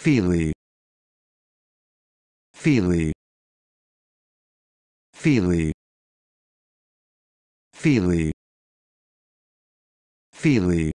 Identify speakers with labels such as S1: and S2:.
S1: Feely. Feely. Feely. Feely. Feely.